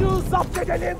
ışığı zapt edelim.